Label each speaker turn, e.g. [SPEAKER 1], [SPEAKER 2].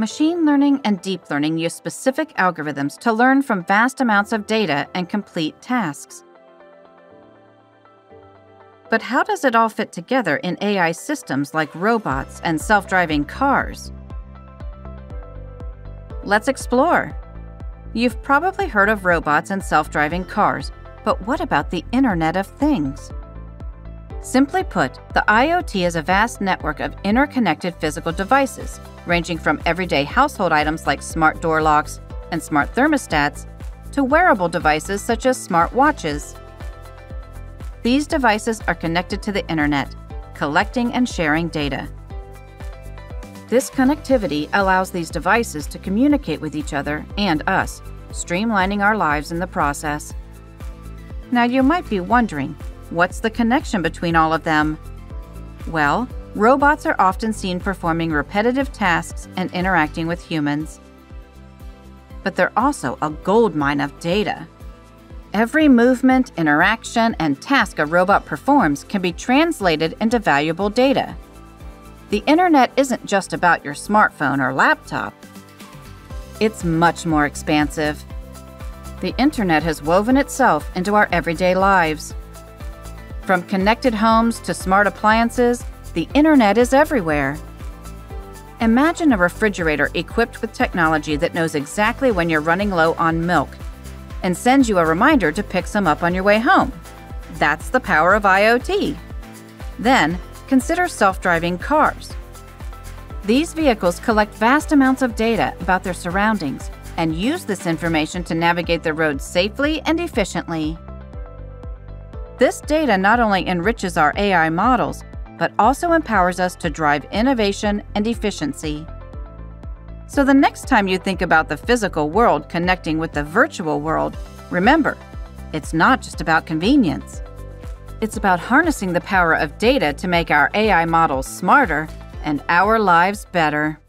[SPEAKER 1] Machine learning and deep learning use specific algorithms to learn from vast amounts of data and complete tasks. But how does it all fit together in AI systems like robots and self driving cars? Let's explore. You've probably heard of robots and self driving cars, but what about the Internet of Things? Simply put, the IoT is a vast network of interconnected physical devices, ranging from everyday household items like smart door locks and smart thermostats to wearable devices such as smart watches. These devices are connected to the internet, collecting and sharing data. This connectivity allows these devices to communicate with each other and us, streamlining our lives in the process. Now you might be wondering, what's the connection between all of them? Well, robots are often seen performing repetitive tasks and interacting with humans. But they're also a goldmine of data. Every movement, interaction, and task a robot performs can be translated into valuable data. The internet isn't just about your smartphone or laptop. It's much more expansive. The internet has woven itself into our everyday lives. From connected homes to smart appliances, the internet is everywhere. Imagine a refrigerator equipped with technology that knows exactly when you're running low on milk and sends you a reminder to pick some up on your way home. That's the power of IoT. Then, Consider self-driving cars. These vehicles collect vast amounts of data about their surroundings and use this information to navigate the roads safely and efficiently. This data not only enriches our AI models, but also empowers us to drive innovation and efficiency. So the next time you think about the physical world connecting with the virtual world, remember, it's not just about convenience. It's about harnessing the power of data to make our AI models smarter and our lives better.